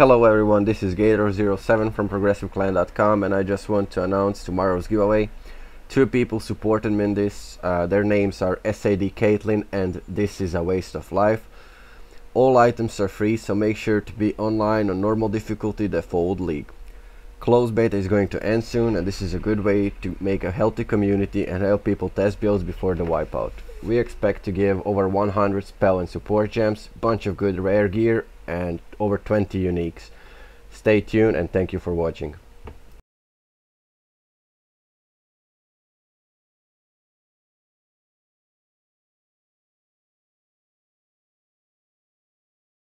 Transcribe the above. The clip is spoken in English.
Hello everyone, this is Gator07 from ProgressiveClan.com and I just want to announce tomorrow's giveaway. Two people supported me in this, uh, their names are SAD Caitlyn and This is a Waste of Life. All items are free so make sure to be online on normal difficulty default league. Close beta is going to end soon and this is a good way to make a healthy community and help people test builds before the wipeout. We expect to give over 100 spell and support gems, bunch of good rare gear and over 20 uniques. Stay tuned and thank you for watching.